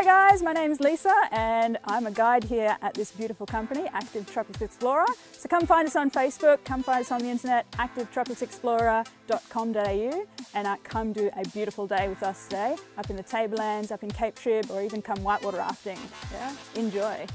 Hi guys, my name is Lisa and I'm a guide here at this beautiful company, Active Tropics Explorer. So come find us on Facebook, come find us on the internet, activetropicsexplorer.com.au and uh, come do a beautiful day with us today, up in the Tablelands, up in Cape Trib or even come whitewater rafting. Yeah, enjoy.